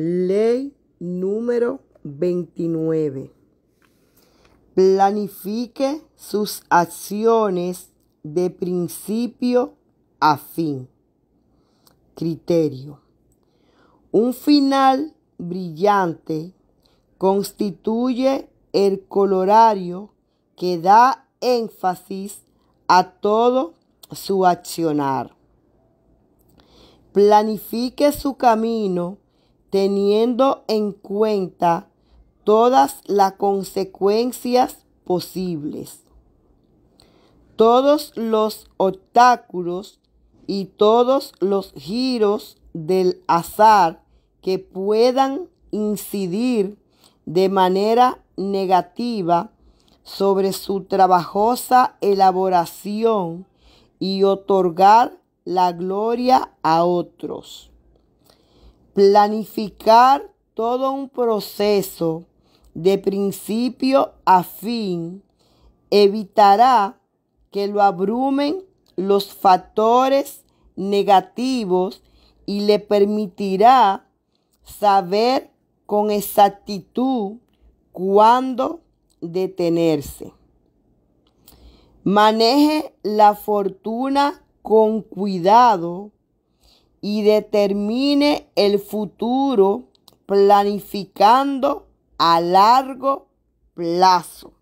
Ley número 29. Planifique sus acciones de principio a fin. Criterio. Un final brillante constituye el colorario que da énfasis a todo su accionar. Planifique su camino teniendo en cuenta todas las consecuencias posibles. Todos los obstáculos y todos los giros del azar que puedan incidir de manera negativa sobre su trabajosa elaboración y otorgar la gloria a otros. Planificar todo un proceso de principio a fin evitará que lo abrumen los factores negativos y le permitirá saber con exactitud cuándo detenerse. Maneje la fortuna con cuidado y determine el futuro planificando a largo plazo.